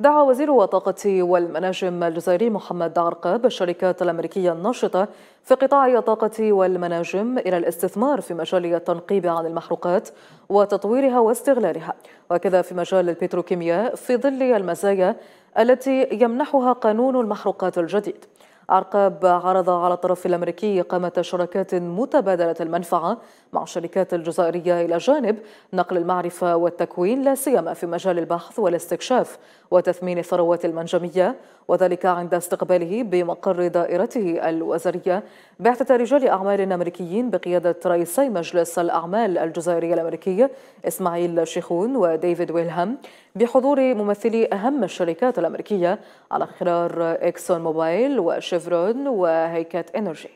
دعا وزير الطاقة والمناجم الجزائري محمد عرقاب الشركات الأمريكية الناشطة في قطاع الطاقة والمناجم إلى الاستثمار في مجال التنقيب عن المحروقات وتطويرها واستغلالها وكذا في مجال البتروكيمياء في ظل المزايا التي يمنحها قانون المحروقات الجديد. عرقاب عرض على الطرف الأمريكي إقامة شراكات متبادلة المنفعة مع الشركات الجزائرية إلى جانب نقل المعرفة والتكوين لا سيما في مجال البحث والاستكشاف وتثمين الثروات المنجمية وذلك عند استقباله بمقر دائرته الوزارية. بعثة رجال أعمال أمريكيين بقيادة رئيسي مجلس الأعمال الجزائري الأمريكي إسماعيل شيخون وديفيد ويلهام بحضور ممثلي أهم الشركات الأمريكية على خلال إكسون موبايل وشيفرون وهيكات إنرجي.